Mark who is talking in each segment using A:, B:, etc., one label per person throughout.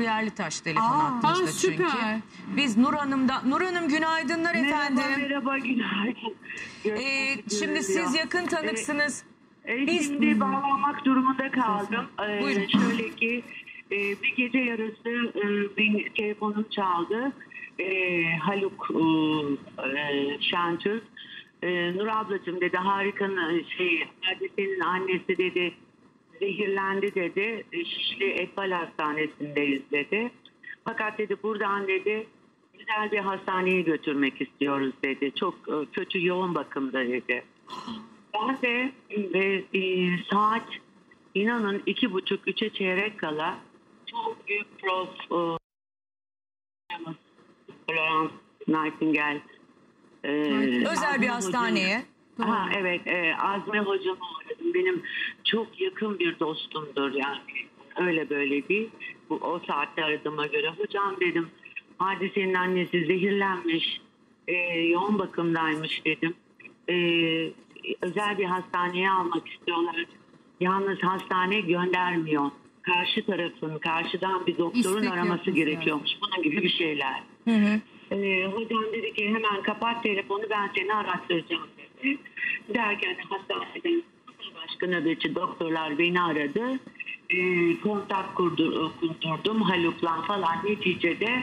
A: Yerlitaş telefon
B: Aa,
A: attığımızda
C: aa, süper.
A: çünkü. Biz Nur Hanım'da, Nur Hanım günaydınlar efendim.
B: Merhaba merhaba günaydın.
A: Ee,
B: Görüşmek
A: şimdi
B: üzere
A: siz
B: ya.
A: yakın tanıksınız.
B: E,
A: Biz-
B: şimdi bağlanmak durumunda kaldım. Ee,
A: Buyurun.
B: şöyle ki e, bir gece yarısı e, benim telefonum çaldı. E, Haluk e, e, Şentürk. E, Nur ablacığım dedi harikanın şey hadisenin annesi dedi zehirlendi dedi. E, Şişli Etbal Hastanesi'ndeyiz dedi. Fakat dedi buradan dedi güzel bir hastaneye götürmek istiyoruz dedi. Çok e, kötü yoğun bakımda dedi. Ben de e, e, saat inanın iki buçuk üçe çeyrek kala çok büyük prof e, Florence Nightingale e,
A: Özel bir hastaneye.
B: Ha, evet e, Azmi hocamı aradım. Benim çok yakın bir dostumdur yani. Öyle böyle değil. Bu, o saatte aradığıma göre hocam dedim hadisenin annesi zehirlenmiş. E, yoğun bakımdaymış dedim. E, özel bir hastaneye almak istiyorlar. Yalnız hastane göndermiyor. Karşı tarafın, karşıdan bir doktorun
C: İstek
B: araması gerekiyormuş. Bunun gibi bir şeyler.
A: Hı hı.
B: Ee, hocam dedi ki hemen kapat telefonu ben seni arattıracağım dedi. Derken hastaneden başka nöbetçi doktorlar beni aradı. Ee, kontak kurdu, kurdurdum Haluk'la falan neticede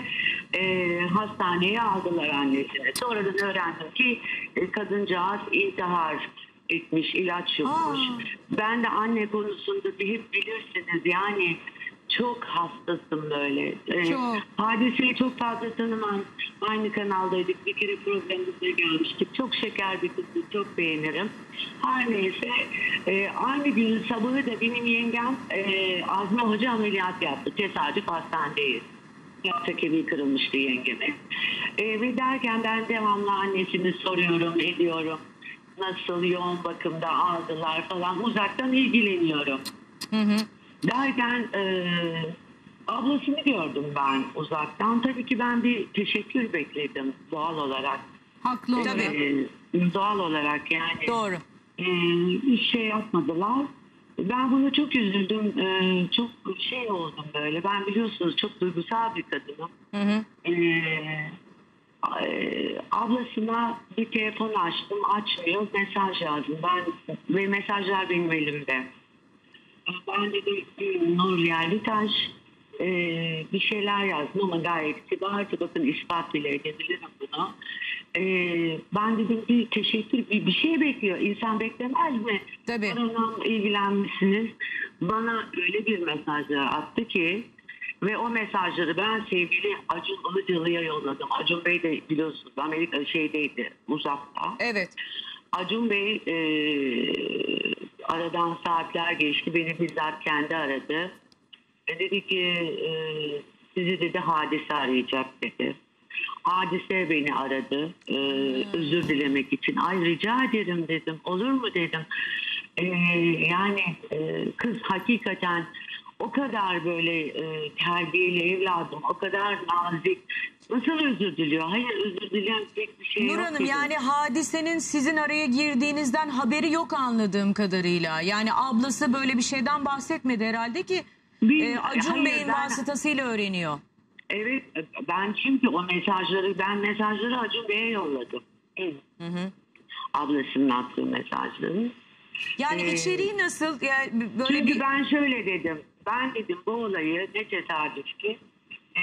B: e, hastaneye aldılar annesini. Sonradan öğrendim ki e, kadıncağız intihar etmiş, ilaç yutmuş. Ben de anne konusunda hep bilirsiniz yani çok hastasım böyle. Ee,
C: Çok.
B: Hadiseyi çok fazla tanımam. Aynı kanaldaydık. Bir kere programımıza gelmiştik. Çok şeker bir kızdı. Çok beğenirim. Her neyse. e, aynı gün sabahı da benim yengem e, Azmi Hoca ameliyat yaptı. Tesadüf hastanedeyiz. Yapta kemiği kırılmıştı yengeme. E, ve derken ben devamlı annesini soruyorum, ediyorum. Nasıl yoğun bakımda aldılar falan. Uzaktan ilgileniyorum. Derken e, ablasını gördüm ben uzaktan. Tabii ki ben bir teşekkür bekledim doğal olarak.
C: Haklı olarak.
A: Tabii.
B: E, doğal olarak yani.
A: Doğru.
B: E, bir şey yapmadılar. Ben buna çok üzüldüm. E, çok şey oldum böyle. Ben biliyorsunuz çok duygusal bir kadınım.
A: Hı hı.
B: E, e, ablasına bir telefon açtım. Açmıyor. Mesaj yazdım. Ben ve mesajlar benim elimde. Ben dedim Nur Yerlitaş e, bir şeyler yazdım ama gayet kibarca bakın ispat bile edebilirim bunu. E, ben dedim bir teşekkür bir, bir şey bekliyor. İnsan beklemez mi?
A: Tabii.
B: Bana ilgilenmişsiniz. Bana öyle bir mesajlar attı ki ve o mesajları ben sevgili Acun Ilıcalı'ya yolladım. Acun Bey de biliyorsunuz Amerika şeydeydi uzakta.
A: Evet.
B: Acun Bey e, aradan saatler geçti. Beni bizzat kendi aradı. E, dedi ki e, sizi dedi hadise arayacak dedi. Hadise beni aradı. e, Özür dilemek için. Ay rica ederim dedim. Olur mu dedim. E, yani e, kız hakikaten o kadar böyle e, terbiyeli evladım, o kadar nazik. Nasıl özür diliyor? Hayır özür dileyen pek bir şey
A: Nur
B: yok.
A: Hanım
B: dedim.
A: yani hadisenin sizin araya girdiğinizden haberi yok anladığım kadarıyla. Yani ablası böyle bir şeyden bahsetmedi herhalde ki
B: Bil-
A: e, Acun
B: hayır,
A: Bey'in
B: ben-
A: vasıtasıyla öğreniyor.
B: Evet ben çünkü o mesajları ben mesajları Acun Bey'e yolladım. Ablasının attığı mesajları.
A: Yani
B: Ee,
A: içeriği nasıl? Yani böyle
B: Çünkü
A: bir
B: ben şöyle dedim. Ben dedim bu olayı ne tesadüf ki e,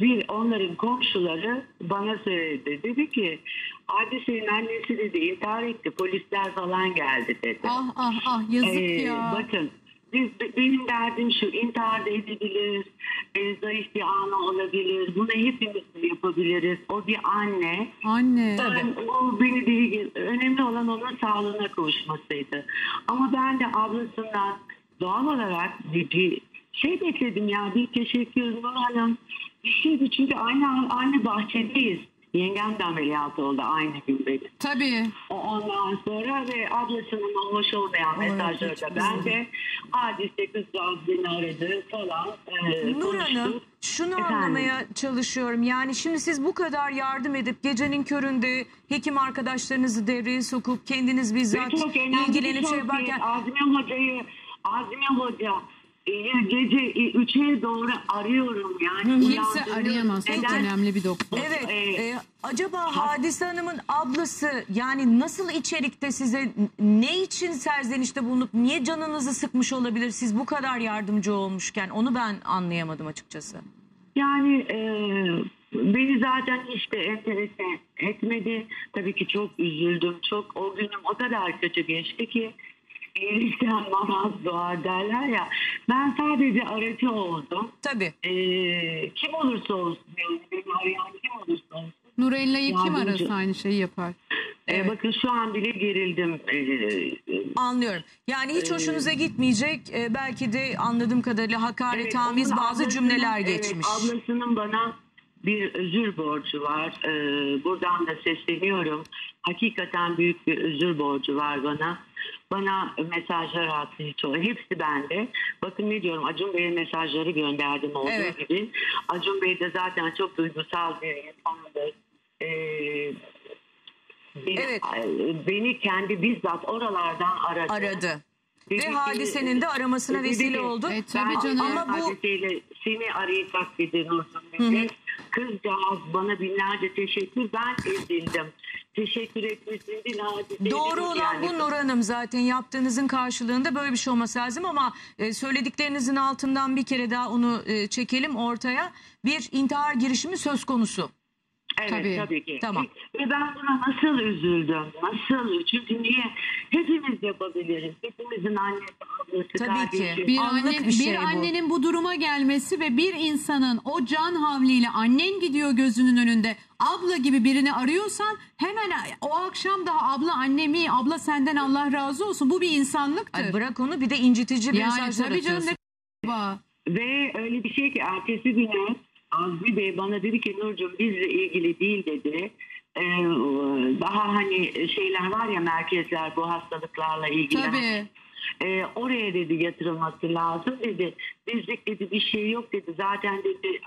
B: bir onların komşuları bana söyledi. Dedi ki hadisenin annesi dedi intihar etti. Polisler falan geldi dedi.
C: Ah ah ah yazık
B: Ee,
C: ya.
B: Bakın biz, benim derdim şu intihar da edebilir, e, zayıf bir ana olabilir. Bunu hepimiz yapabiliriz. O bir anne.
C: Anne.
B: Ben, o beni değil, önemli olan onun sağlığına kavuşmasıydı. Ama ben de ablasından doğal olarak bir, bir şey bekledim ya bir teşekkür Nur Hanım. Bir şeydi çünkü aynı aynı bahçedeyiz. Yengem de ameliyat oldu aynı gün benim.
C: Tabii.
B: O Ondan sonra ve ablasının o hoş olmayan mesajları da ben de hadise kızcağız beni aradı falan. E,
A: Nur. Hanım şunu
B: Efendim?
A: anlamaya çalışıyorum. Yani şimdi siz bu kadar yardım edip gecenin köründe hekim arkadaşlarınızı devreye sokup kendiniz bizzat ilgilenip şey
B: şey
A: yaparken
B: Azmi Hoca'yı, Azmi Hoca e, gece 3'e doğru arıyorum yani.
C: Kimse
B: uyandırıyorum.
C: arayamaz. Çok
B: Neden?
C: önemli bir doktor.
A: Evet.
B: Ee,
A: e, acaba Hadise Hanım'ın ablası yani nasıl içerikte size ne için serzenişte bulunup niye canınızı sıkmış olabilir siz bu kadar yardımcı olmuşken onu ben anlayamadım açıkçası.
B: Yani e, beni zaten de enterese etmedi. Tabii ki çok üzüldüm. Çok o günüm o kadar kötü geçti ki iyilikten maraz doğar derler ya. Ben sadece aracı oldum.
A: Tabii.
B: E, kim olursa olsun yani beni arayan kim olursa olsun.
C: Nurella'yı kim
B: Yardımcı.
C: arasa aynı şeyi yapar.
B: E, bakın şu an bile gerildim. E, e,
A: Anlıyorum. Yani hiç hoşunuza gitmeyecek e, belki de anladığım kadarıyla hakaret
B: Evet,
A: tamiz
B: onun
A: bazı
B: ablasının-
A: cümleler
B: evet,
A: geçmiş.
B: ablasının bana bir özür borcu var. Ee, buradan da sesleniyorum. Hakikaten büyük bir özür borcu var bana. Bana mesajlar attı hiç o. Hepsi bende. Bakın ne diyorum Acun Bey'e mesajları gönderdim olduğu
A: Evet.
B: gibi. Acun Bey de zaten çok duygusal bir insandır. Ee, beni,
A: Evet.
B: beni kendi bizzat oralardan aradı.
A: Aradı.
B: Dedi
A: Ve hadisenin de aramasına
B: Dedi
A: vesile
B: ki,
A: oldu.
C: E, tabii canım.
A: Ama bu-
B: hadiseyle seni arayacak dedi Nursun dedi. Kızcağız bana binlerce teşekkür. Ben ezildim. Teşekkür etmesin değil hadise.
A: Doğru olan
B: yani.
A: bu Nur Hanım zaten yaptığınızın karşılığında böyle bir şey olması lazım ama e, söylediklerinizin altından bir kere daha onu e, çekelim ortaya. Bir intihar girişimi söz konusu.
B: Evet
C: Tabii.
B: tabii, ki.
A: Tamam.
B: Ve ben buna nasıl üzüldüm? Nasıl? Çünkü niye? Hepimiz yapabiliriz. Hepimizin ablası,
A: Tabii ki.
C: Bir,
A: Anlık
C: anne,
A: bir şey
C: bir
A: bu.
C: annenin bu. duruma gelmesi ve bir insanın o can havliyle annen gidiyor gözünün önünde abla gibi birini arıyorsan hemen o akşam daha abla annemi abla senden Allah razı olsun bu bir insanlıktır.
A: Ay bırak onu bir de incitici bir
C: yani
A: mesajlar
C: tabii canım ne.
B: Ve öyle bir şey ki ertesi güne Azmi Bey bana dedi ki Nurcuğum bizle ilgili değil dedi. Ee, daha hani şeyler var ya merkezler bu hastalıklarla ilgili.
C: Tabii.
B: Ee, oraya dedi yatırılması lazım dedi. Bizlik dedi bir şey yok dedi. Zaten dedi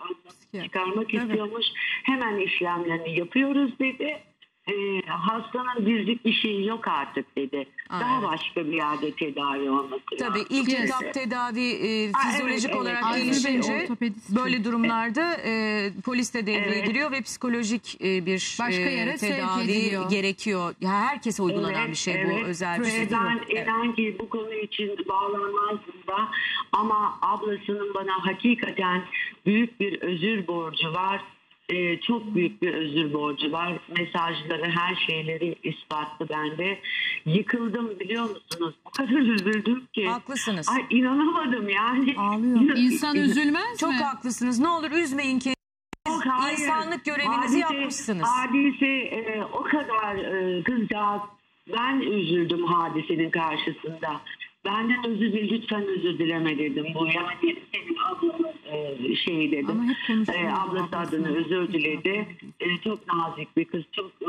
B: çıkarmak
C: tabii.
B: istiyormuş. Hemen işlemlerini yapıyoruz dedi. Ee, hastanın bizlik bir şeyi yok artık dedi.
A: Aa,
B: Daha
A: evet.
B: başka bir yerde tedavi olması
A: Tabii
B: lazım.
A: ilk
C: Yes.
A: etap tedavi e,
B: Aa,
A: fizyolojik
B: evet,
A: olarak
B: evet.
A: Gelişince böyle durumlarda e, polis de devreye
B: Evet.
A: giriyor ve psikolojik e, bir
C: Başka
A: e,
C: yere sevk
A: tedavi gerekiyor. Ya herkese uygulanan
B: Evet,
A: bir şey
B: evet.
A: bu özel bir şey.
B: Ben
A: Evet.
B: inan ki bu konu için bağlanmazdım da ama ablasının bana hakikaten büyük bir özür borcu var. Ee, çok büyük bir özür borcu var. Mesajları, her şeyleri ispatlı bende. Yıkıldım biliyor musunuz? O kadar üzüldüm ki.
A: Haklısınız.
B: Ay inanamadım yani.
A: Ağlıyor.
C: İnsan üzülmez
A: Çok
C: mi?
A: haklısınız. Ne olur üzmeyin kendinizi.
B: Yok, hayır.
A: İnsanlık görevinizi yapmışsınız.
B: Hadise e, o kadar e, kızcağız. Ben üzüldüm hadisenin karşısında. Benden özür dile lütfen özür dileme dedim. Bu yani senin ablanın e, şeyi dedim. E, ablası adını özür diledi. E, çok nazik bir kız. Çok e,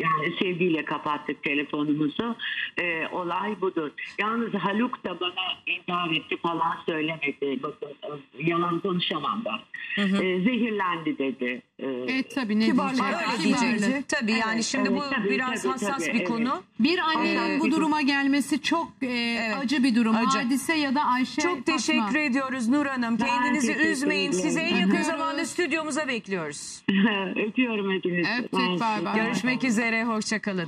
B: yani sevgiyle kapattık telefonumuzu. E, olay budur. Yalnız Haluk da bana intihar etti falan söylemedi. Bakın e, yalan konuşamam ben. E, zehirlendi dedi. E,
C: Evet tabii ne diyecek?
A: diyecek. Tabii yani
B: Evet,
A: şimdi
B: evet,
A: bu
B: tabii,
A: biraz
B: tabii,
A: hassas
B: tabii,
A: bir
B: evet.
A: konu.
C: Bir annenin
B: Evet.
C: bu duruma gelmesi çok e, acı bir durum.
A: Acı.
C: Hadise ya da Ayşe
A: Çok
C: Fatma.
A: teşekkür ediyoruz Nur Hanım.
B: Ben
A: Kendinizi üzmeyin.
B: ederim.
A: Sizi en yakın zamanda stüdyomuza bekliyoruz.
B: Öpüyorum hepinizi.
C: Öptük, bay bay.
A: Görüşmek üzere. Hoşçakalın.